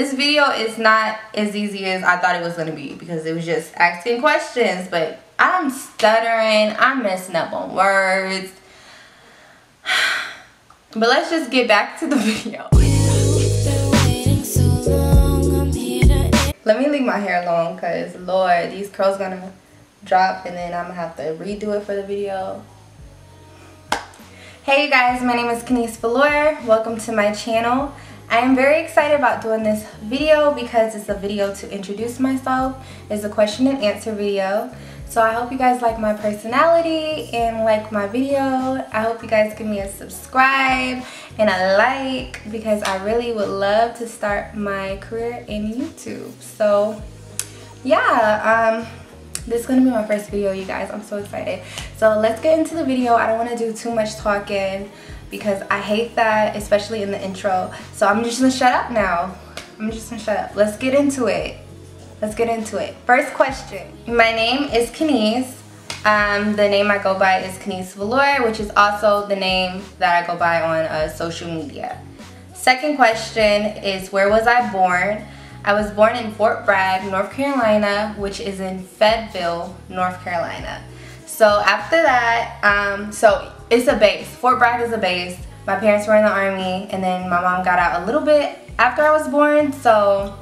This video is not as easy as I thought it was gonna be because it was just asking questions, but I'm stuttering, I'm messing up on words. But let's just get back to the video. Let me leave my hair long because Lord, these curls gonna drop and then I'm gonna have to redo it for the video. Hey you guys, my name is Kanice Vlure. Welcome to my channel. I am very excited about doing this video because it's a video to introduce myself. It's a question and answer video. So I hope you guys like my personality and like my video. I hope you guys give me a subscribe and a like because I really would love to start my career in YouTube. So yeah, um, this is to be my first video you guys. I'm so excited. So let's get into the video. I don't want to do too much talking because I hate that, especially in the intro. So I'm just gonna shut up now. I'm just gonna shut up. Let's get into it. Let's get into it. First question. My name is Kanice. Um, the name I go by is Kanice Vlure, which is also the name that I go by on uh, social media. Second question is where was I born? I was born in Fort Bragg, North Carolina, which is in Fayetteville, North Carolina. So after that, um, so it's a base. Fort Bragg is a base. My parents were in the army and then my mom got out a little bit after I was born. So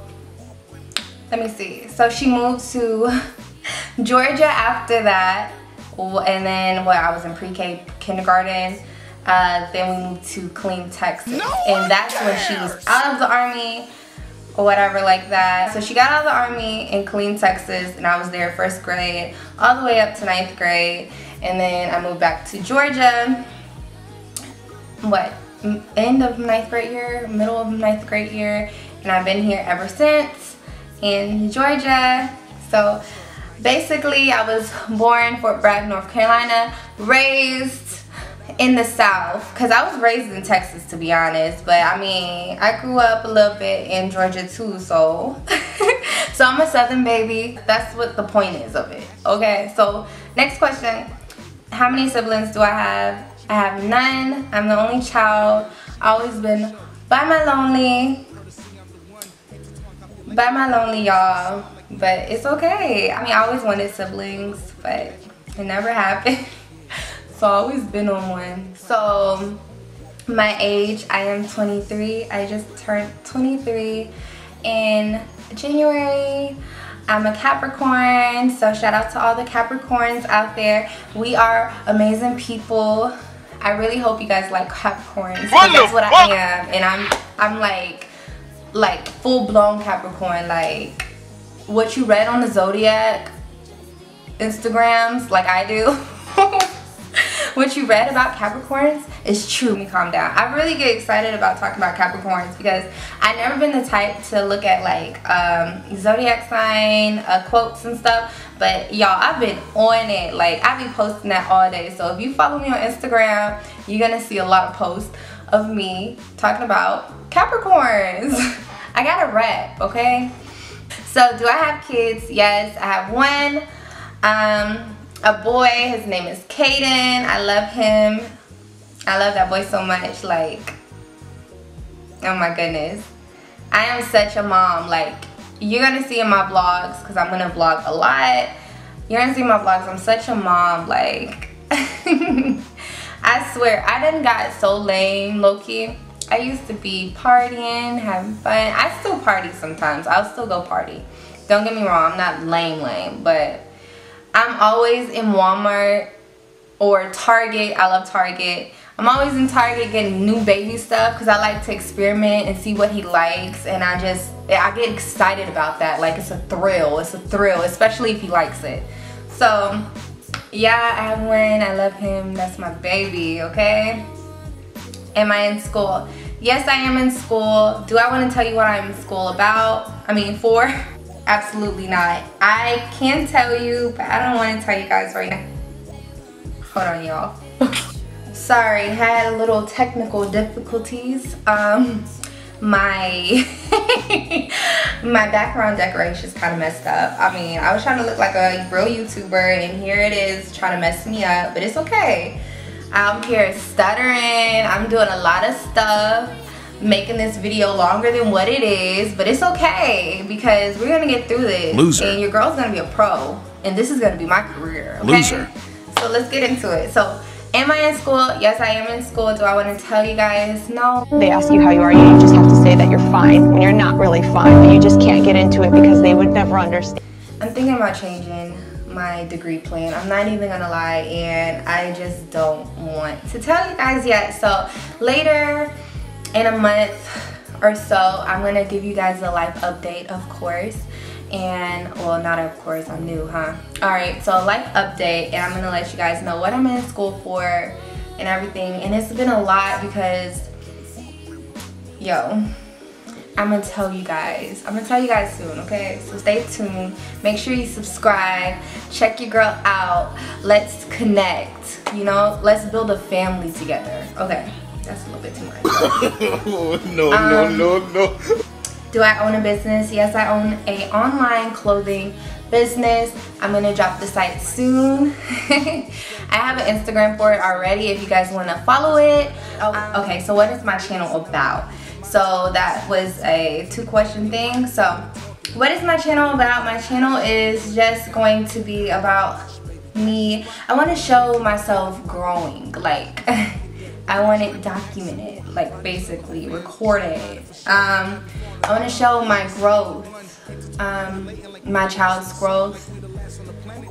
let me see. So she moved to Georgia after that. And then well, I was in pre-K kindergarten. Uh, then we moved to Killeen, Texas. No and that's cares. when she was out of the army or whatever like that. So she got out of the army in Killeen, Texas, and I was there first grade all the way up to ninth grade. And then I moved back to Georgia, what, end of ninth grade year, middle of ninth grade year, and I've been here ever since in Georgia. So basically I was born Fort Bragg, North Carolina, raised in the south because i was raised in texas to be honest but i mean i grew up a little bit in georgia too so. So i'm a southern baby. That's what the point is of it okay? So next question. How many siblings do i have? I have none. I'm the only child. Always been by my lonely by my lonely y'all but it's okay. I mean i always wanted siblings but it never happened so I always been on one. So my age, I am 23. I just turned 23 in January. I'm a Capricorn, so shout out to all the Capricorns out there. We are amazing people. I really hope you guys like Capricorns. That's what I am, and I'm I'm like like full blown Capricorn. Like what you read on the zodiac Instagrams, like I do. what you read about Capricorns is true. Let me calm down. I really get excited about talking about Capricorns because I've never been the type to look at like um, zodiac sign uh, quotes and stuff. But y'all, I've been on it. Like, I be posting that all day. So if you follow me on Instagram, you're to see a lot of posts of me talking about Capricorns. I got a rep, okay? So do I have kids? Yes, I have one. Um, a boy. His name is Caden. I love him. I love that boy so much. Like, oh my goodness. I am such a mom. Like, you're going to see in my vlogs, because I'm going to vlog a lot. You're going to see my vlogs. I'm such a mom. Like, I swear, I done got so lame, low-key. I used to be partying, having fun. I still party sometimes. I'll still go party. Don't get me wrong, I'm not lame lame, but I'm always in Walmart or Target. I love Target. I'm always in Target getting new baby stuff because I like to experiment and see what he likes and I just, I get excited about that. Like it's a thrill, it's a thrill, especially if he likes it. So yeah, I have one, I love him, that's my baby, okay? Am I in school? Yes, I am in school. Do I want to tell you what I'm in school about? I mean, for? Absolutely not. I can tell you, but I don't want to tell you guys right now. Hold on, y'all. Sorry, had a little technical difficulties. Um, my my background decoration is kind of messed up. I mean, I was trying to look like a real YouTuber, and here it is trying to mess me up, but it's okay. I'm here stuttering. I'm doing a lot of stuff. Making this video longer than what it is, but it's okay because we're gonna get through this. Loser. And your girl's gonna be a pro, and this is gonna be my career. Okay? Loser. So let's get into it. So, am I in school? Yes, I am in school. Do I want to tell you guys? No. They ask you how you are, you just have to say that you're fine when you're not really fine, but you just can't get into it because they would never understand. I'm thinking about changing my degree plan. I'm not even gonna lie, and I just don't want to tell you guys yet. So later in a month or so, I'm gonna give you guys a life update, of course. And well, not of course, I'm new, huh? All right, so a life update, and I'm gonna let you guys know what I'm in school for and everything. And it's been a lot because, yo, I'm gonna tell you guys. I'm gonna tell you guys soon, okay? So stay tuned. Make sure you subscribe. Check your girl out. Let's connect. You know, let's build a family together. Okay, that's a little bit too much. no, Um, no, no, no. Do I own a business? Yes, I own a online clothing business. I'm gonna drop the site soon. I have an Instagram for it already if you guys wanna follow it. Oh, okay, so what is my channel about? So that was a two question thing. So what is my channel about? My channel is just going to be about me. I wanna show myself growing. Like, I want it documented, like basically recorded. Um, I want to show my growth, um, my child's growth.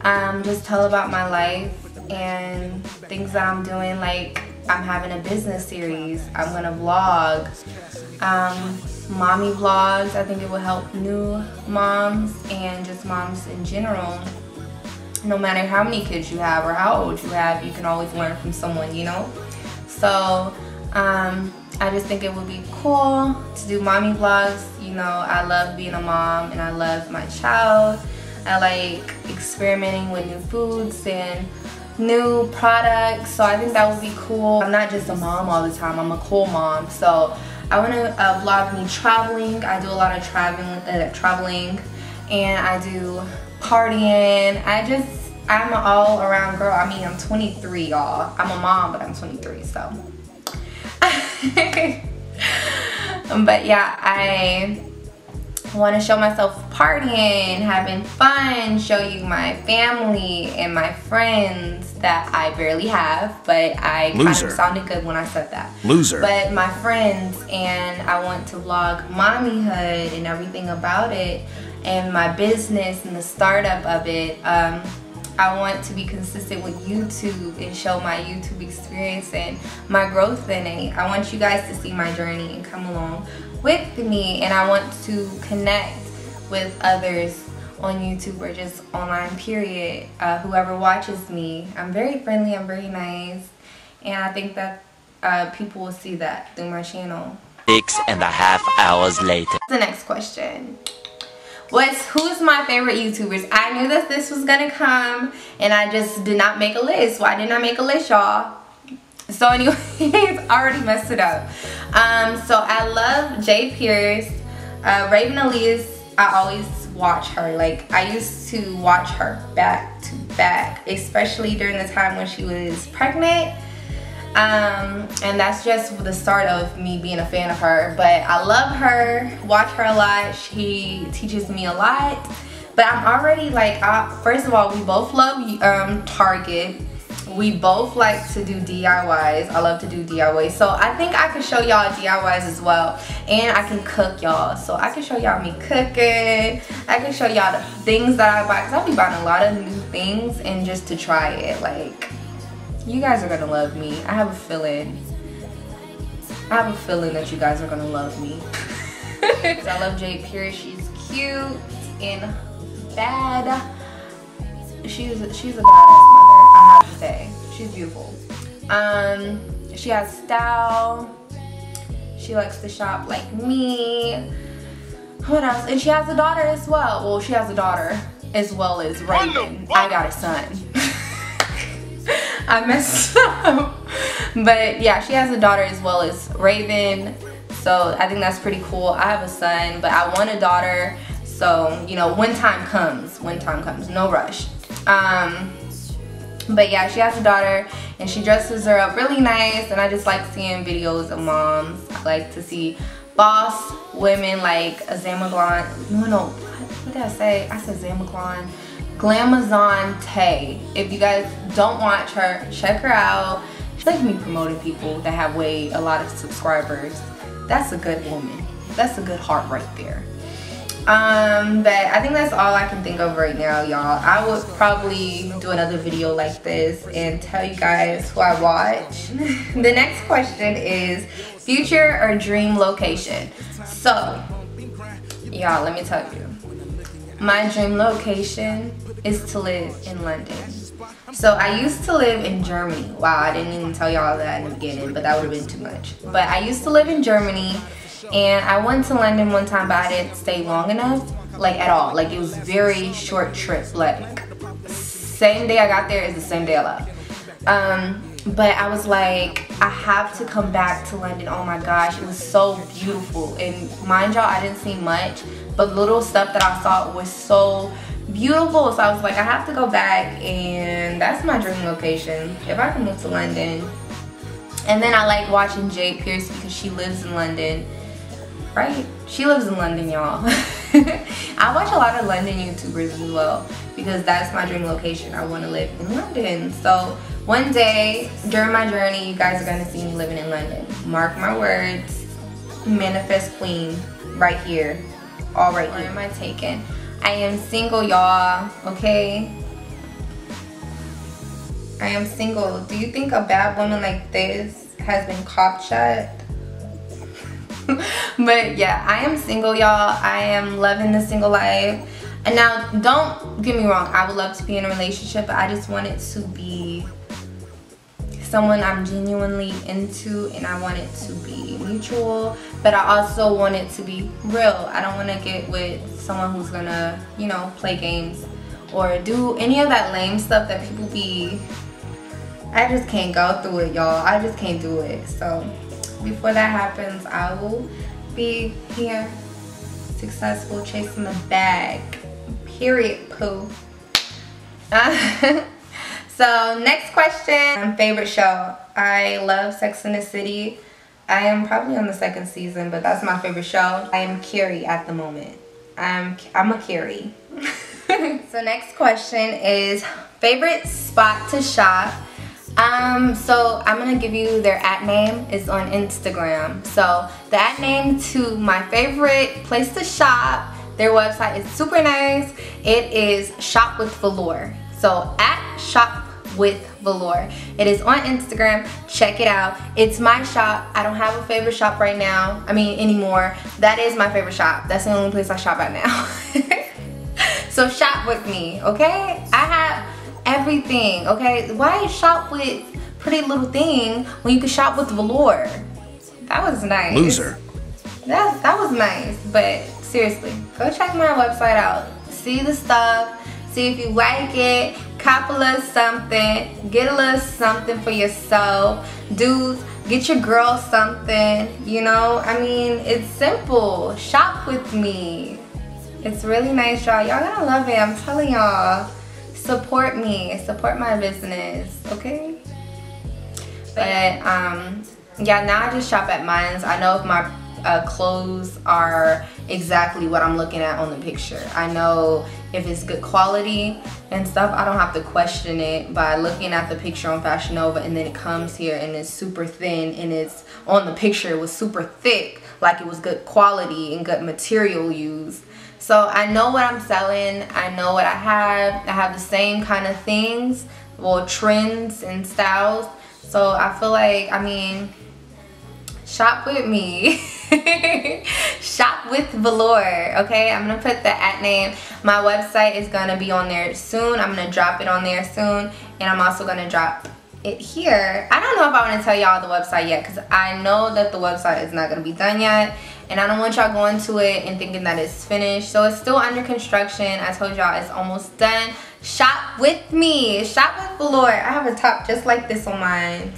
Um, just tell about my life and things that I'm doing. Like I'm having a business series. I'm gonna vlog, um, mommy vlogs. I think it will help new moms and just moms in general. No matter how many kids you have or how old you have, you can always learn from someone, you know. So um, I just think it would be cool to do mommy vlogs. You know, I love being a mom and I love my child. I like experimenting with new foods and new products. So I think that would be cool. I'm not just a mom all the time. I'm a cool mom. So I want to uh, vlog me traveling. I do a lot of traveling, uh, traveling, and I do partying. I just I'm an all around girl. I mean, I'm 23, y'all. I'm a mom, but I'm 23, so. but yeah, I want to show myself partying, having fun, show you my family and my friends that I barely have, but I kind of sounded good when I said that. Loser. But my friends and I want to vlog mommyhood and everything about it and my business and the startup of it. Um, I want to be consistent with YouTube and show my YouTube experience and my growth in it. I want you guys to see my journey and come along with me and I want to connect with others on YouTube or just online period. Uh, whoever watches me. I'm very friendly, I'm very nice and I think that uh, people will see that through my channel. Six and a half hours later. The next question. What's who's my favorite YouTubers? I knew that this was gonna come and I just did not make a list. Why didn't I make a list, y'all? So anyways, already messed it up. Um, so I love Jade Pierce. Uh, Raven Elyse, I always watch her. Like I used to watch her back to back, especially during the time when she was pregnant. Um, and that's just the start of me being a fan of her. But I love her, watch her a lot. She teaches me a lot. But I'm already like, I, first of all, we both love um, Target. We both like to do DIYs. I love to do DIYs. So I think I can show y'all DIYs as well. And I can cook y'all. So I can show y'all me cooking. I can show y'all the things that I buy. Because I'll be buying a lot of new things and just to try it. Like, you guys are gonna love me. I have a feeling. I have a feeling that you guys are gonna love me. I love Jade Pierce. She's cute and bad. She's she's a badass mother. I have to say, she's beautiful. Um, she has style. She likes to shop like me. What else? And she has a daughter as well. Well, she has a daughter as well as Raven. I got a son. I messed up. But yeah, she has a daughter as well as Raven. So I think that's pretty cool. I have a son, but I want a daughter. So, you know, when time comes, when time comes, no rush. Um, But yeah, she has a daughter and she dresses her up really nice and I just like seeing videos of moms. I like to see boss women like Azamaglan. No, no, what, did I say? I said Zamaglan. Glamazon Tay. If you guys don't watch her, check her out. She's like me promoting people that have way a lot of subscribers. That's a good woman. That's a good heart right there. Um, but I think that's all I can think of right now, y'all. I would probably do another video like this and tell you guys who I watch. the next question is future or dream location. So, y'all, let me tell you. My dream location is to live in London. So I used to live in Germany. Wow, I didn't even tell y'all that in the beginning, but that would have been too much. But I used to live in Germany and I went to London one time, but I didn't stay long enough, like at all. Like it was very short trip. Like same day I got there is the same day I left. Um, but I was like, I have to come back to London. Oh my gosh, it was so beautiful. And mind y'all, I didn't see much, but little stuff that I saw was so beautiful. So I was like, I have to go back, and that's my dream location. If I can move to London. And then I like watching Jade Pierce because she lives in London right? She lives in London, y'all. I watch a lot of London YouTubers as well because that's my dream location. I want to live in London. So one day during my journey, you guys are going to see me living in London. Mark my words. Manifest Queen right here. All right Where am I taking? I am single, y'all. Okay? I am single. Do you think a bad woman like this has been cop shut? but yeah, I am single, y'all. I am loving the single life. And now, don't get me wrong. I would love to be in a relationship, but I just want it to be someone I'm genuinely into and I want it to be mutual but I also want it to be real I don't want to get with someone who's gonna you know play games or do any of that lame stuff that people be I just can't go through it y'all I just can't do it so before that happens, I will be here, successful, chasing the bag. Period, poo. so next question, favorite show. I love Sex in the City. I am probably on the second season, but that's my favorite show. I am Carrie at the moment. I'm I'm a Carrie. so next question is favorite spot to shop um, so I'm gonna give you their at name is on Instagram. So the at name to my favorite place to shop, their website is super nice. It is Shop with Vlure. So at Shop with Vlure. It is on Instagram. Check it out. It's my shop. I don't have a favorite shop right now. I mean anymore. That is my favorite shop. That's the only place I shop at now. so shop with me, okay? I have everything, okay? Why shop with Pretty Little Thing when you can shop with Vlure? That was nice. Loser. That, that was nice, but seriously, go check my website out. See the stuff, see if you like it, cop a little something, get a little something for yourself. Dudes, get your girl something, you know? I mean, it's simple. Shop with me. It's really nice, y'all. Y'all gonna love it, I'm telling y'all support me, support my business, okay? But um, yeah, now I just shop at Mines. I know if my uh, clothes are exactly what I'm looking at on the picture. I know if it's good quality and stuff, I don't have to question it by looking at the picture on Fashion Nova and then it comes here and it's super thin and it's on the picture it was super thick like it was good quality and good material used. So I know what I'm selling. I know what I have. I have the same kind of things, well, trends and styles. So I feel like, I mean, shop with me. shop with Vlure, okay? I'm gonna put the at name. My website is gonna be on there soon. I'm gonna drop it on there soon. And I'm also gonna drop it here. I don't know if I wanna tell y'all the website yet because I know that the website is not gonna be done yet and I don't want y'all going to it and thinking that it's finished. So it's still under construction. I told y'all it's almost done. Shop with me. Shop with Vlure. I have a top just like this on mine.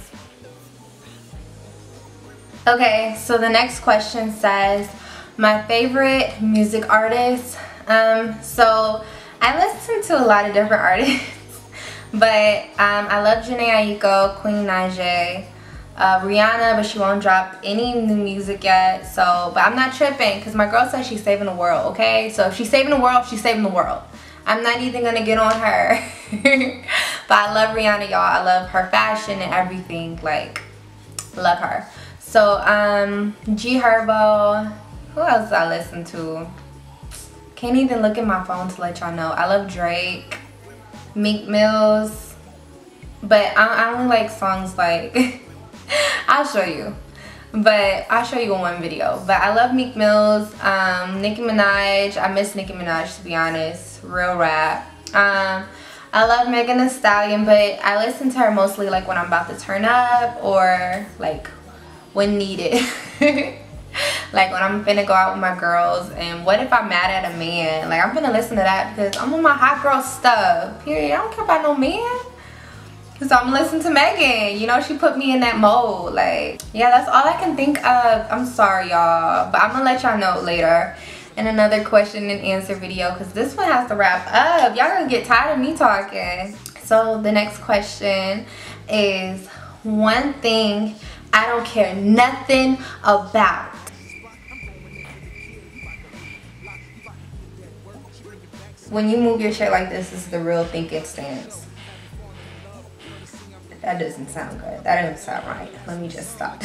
Okay, so the next question says, my favorite music artist. Um, so I listen to a lot of different artists. But um, I love Jhené Aiko, Queen Naija, uh, Rihanna, but she won't drop any new music yet. So, but I'm not tripping because my girl says she's saving the world, okay? So if she's saving the world, she's saving the world. I'm not even gonna get on her. but I love Rihanna, y'all. I love her fashion and everything. Like, love her. So, um, G Herbo. Who else I listen to? Can't even look at my phone to let y'all know. I love Drake, Meek Mills. But I, I only like songs like, I'll show you. But I'll show you in one video. But I love Meek Mills, um, Nicki Minaj. I miss Nicki Minaj to be honest. Real rap. Um, I love Megan Thee Stallion, but I listen to her mostly like when I'm about to turn up or like when needed. like when I'm finna go out with my girls and what if I'm mad at a man? Like I'm gonna listen to that because I'm on my hot girl stuff. Period. I don't care about no man. So I'm listening to Megan. You know, she put me in that mode. Like, yeah, that's all I can think of. I'm sorry, y'all. But I'm gonna let y'all know later in another question and answer video because this one has to wrap up. Y'all gonna get tired of me talking. So the next question is one thing I don't care nothing about. When you move your chair like this, this is the real thinking stance. That doesn't sound good. That doesn't sound right. Let me just stop.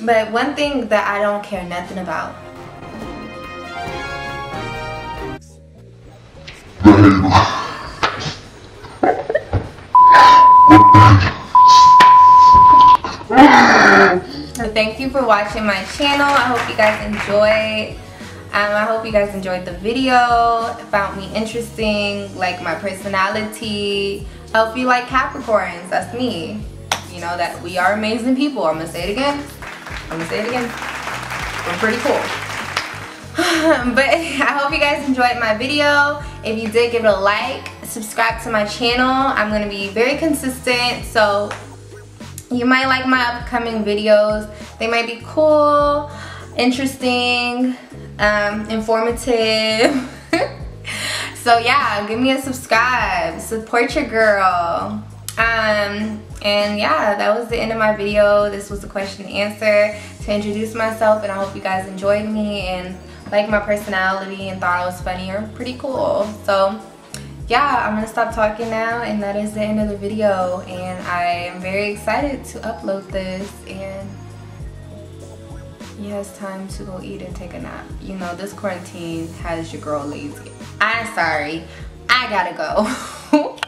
but one thing that I don't care nothing about. So thank you for watching my channel. I hope you guys enjoyed. Um, I hope you guys enjoyed the video, found me interesting, like my personality. I hope you like Capricorns, that's me. You know that we are amazing people. I'm gonna say it again. I'm gonna say it again. We're pretty cool. but I hope you guys enjoyed my video. If you did, give it a like. Subscribe to my channel. I'm gonna be very consistent, so you might like my upcoming videos. They might be cool, interesting, um, informative. so yeah, give me a subscribe. Support your girl. Um, and yeah, that was the end of my video. This was the question and answer to introduce myself and I hope you guys enjoyed me and like my personality and thought I was funny or pretty cool. So yeah, I'm gonna stop talking now and that is the end of the video and I am very excited to upload this and yeah, it's time to go eat and take a nap. You know, this quarantine has your girl lazy. I'm sorry, I gotta go.